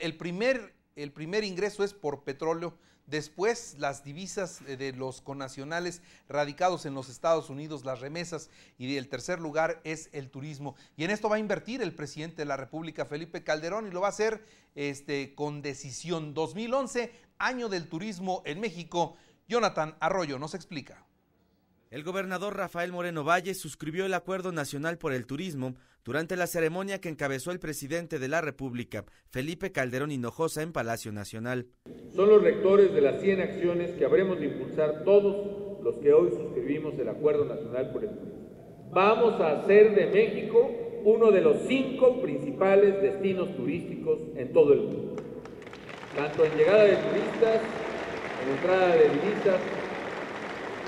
El primer, el primer ingreso es por petróleo, después las divisas de los connacionales radicados en los Estados Unidos, las remesas, y el tercer lugar es el turismo. Y en esto va a invertir el presidente de la República, Felipe Calderón, y lo va a hacer este, con decisión. 2011, año del turismo en México. Jonathan Arroyo nos explica. El gobernador Rafael Moreno Valle suscribió el Acuerdo Nacional por el Turismo durante la ceremonia que encabezó el presidente de la República, Felipe Calderón Hinojosa, en Palacio Nacional. Son los rectores de las 100 acciones que habremos de impulsar todos los que hoy suscribimos el Acuerdo Nacional por el Turismo. Vamos a hacer de México uno de los cinco principales destinos turísticos en todo el mundo, tanto en llegada de turistas, en entrada de divisas,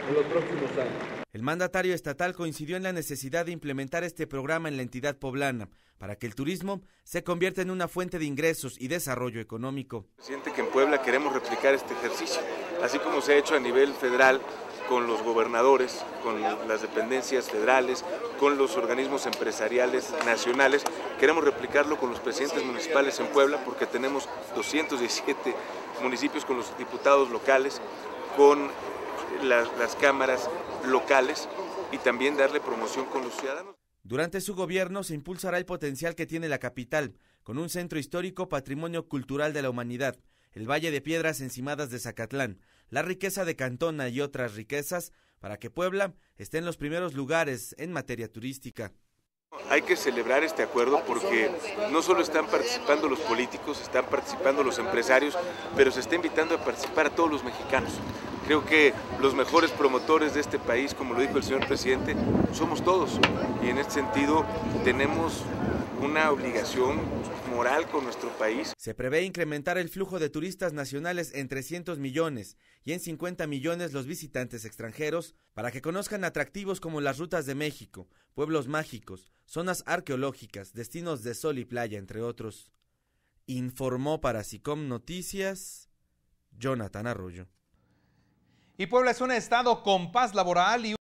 en los próximos años. El mandatario estatal coincidió en la necesidad de implementar este programa en la entidad poblana para que el turismo se convierta en una fuente de ingresos y desarrollo económico. Siente que en Puebla queremos replicar este ejercicio, así como se ha hecho a nivel federal con los gobernadores, con las dependencias federales, con los organismos empresariales nacionales. Queremos replicarlo con los presidentes municipales en Puebla porque tenemos 217 municipios con los diputados locales, con las, las cámaras locales y también darle promoción con los ciudadanos. Durante su gobierno se impulsará el potencial que tiene la capital, con un centro histórico patrimonio cultural de la humanidad, el Valle de Piedras Encimadas de Zacatlán, la riqueza de Cantona y otras riquezas, para que Puebla esté en los primeros lugares en materia turística. Hay que celebrar este acuerdo porque no solo están participando los políticos, están participando los empresarios, pero se está invitando a participar a todos los mexicanos. Creo que los mejores promotores de este país, como lo dijo el señor presidente, somos todos. Y en este sentido tenemos una obligación moral con nuestro país. Se prevé incrementar el flujo de turistas nacionales en 300 millones y en 50 millones los visitantes extranjeros para que conozcan atractivos como las rutas de México, pueblos mágicos, zonas arqueológicas, destinos de sol y playa, entre otros. Informó para SICOM Noticias Jonathan Arroyo. Y Puebla es un estado con paz laboral y